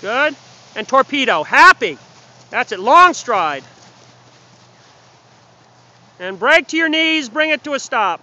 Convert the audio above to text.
Good. And torpedo. Happy. That's it. Long stride. And brake to your knees, bring it to a stop.